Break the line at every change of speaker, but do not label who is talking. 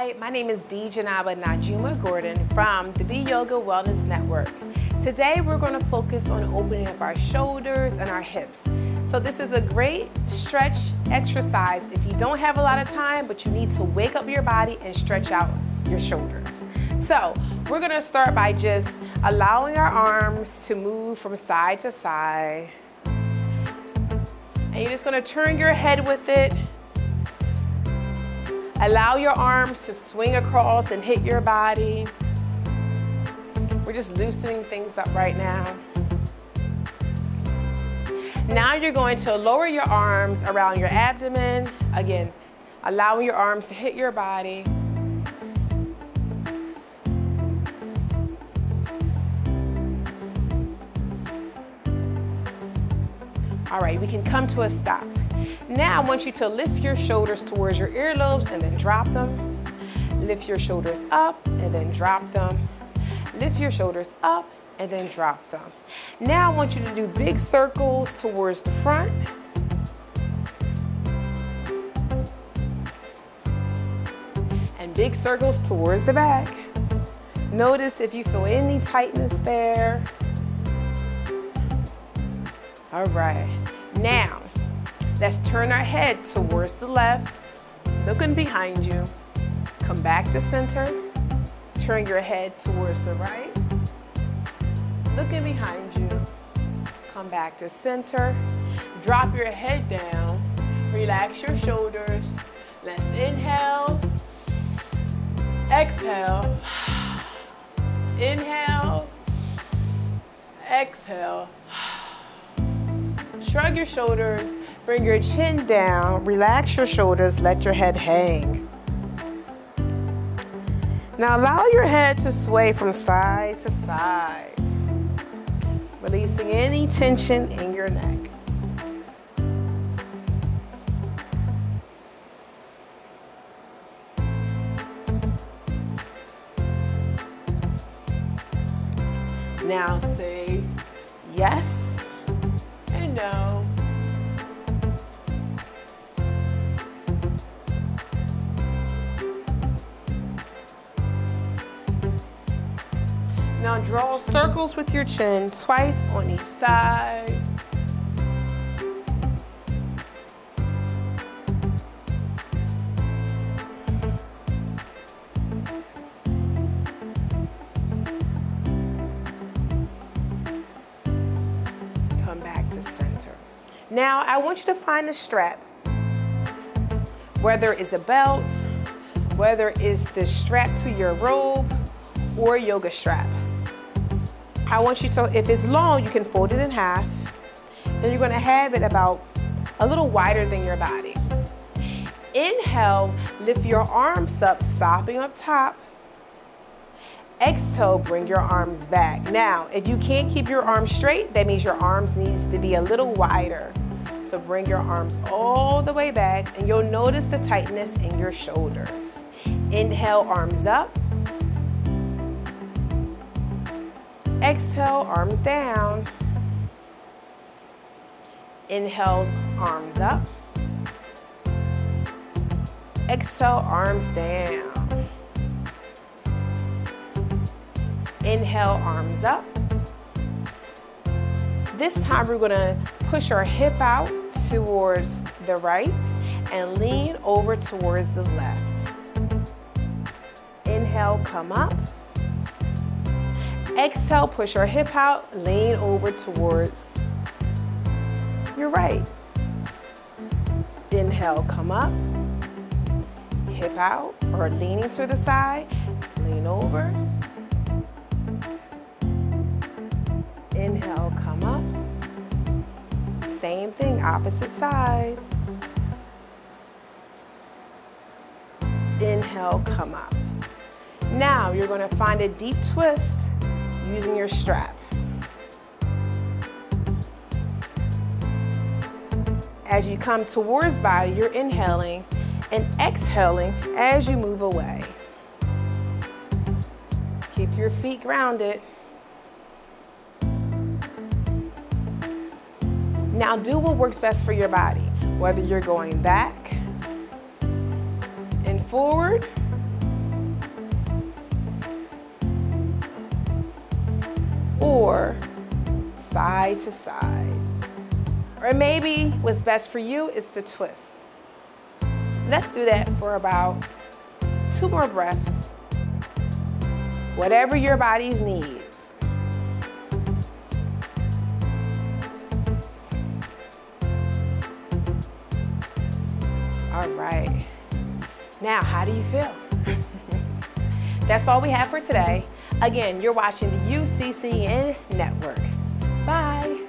My name is Dejenaba Najuma Gordon from the Be Yoga Wellness Network. Today we're going to focus on opening up our shoulders and our hips. So this is a great stretch exercise if you don't have a lot of time, but you need to wake up your body and stretch out your shoulders. So we're going to start by just allowing our arms to move from side to side. And you're just going to turn your head with it Allow your arms to swing across and hit your body. We're just loosening things up right now. Now you're going to lower your arms around your abdomen. Again, allowing your arms to hit your body. All right, we can come to a stop. Now I want you to lift your shoulders towards your earlobes and then drop them. Lift your shoulders up and then drop them. Lift your shoulders up and then drop them. Now I want you to do big circles towards the front. And big circles towards the back. Notice if you feel any tightness there. All right. Now, Let's turn our head towards the left, looking behind you. Come back to center. Turn your head towards the right, looking behind you. Come back to center. Drop your head down. Relax your shoulders. Let's inhale. Exhale. Inhale. Exhale. Shrug your shoulders Bring your chin down, relax your shoulders, let your head hang. Now allow your head to sway from side to side, releasing any tension in your neck. Now say yes and no. Now draw circles with your chin twice on each side. Come back to center. Now I want you to find a strap, whether it's a belt, whether it's the strap to your robe or yoga strap. I want you to, if it's long, you can fold it in half. And you're gonna have it about a little wider than your body. Inhale, lift your arms up, stopping up top. Exhale, bring your arms back. Now, if you can't keep your arms straight, that means your arms needs to be a little wider. So bring your arms all the way back and you'll notice the tightness in your shoulders. Inhale, arms up. Exhale, arms down. Inhale, arms up. Exhale, arms down. Inhale, arms up. This time we're gonna push our hip out towards the right and lean over towards the left. Inhale, come up. Exhale, push your hip out, lean over towards your right. Inhale, come up, hip out or leaning to the side, lean over. Inhale, come up. Same thing, opposite side. Inhale, come up. Now you're gonna find a deep twist using your strap. As you come towards body, you're inhaling and exhaling as you move away. Keep your feet grounded. Now do what works best for your body, whether you're going back or side to side. Or maybe what's best for you is to twist. Let's do that for about two more breaths. Whatever your body's needs. All right. Now, how do you feel? That's all we have for today. Again, you're watching the UCCN Network. Bye.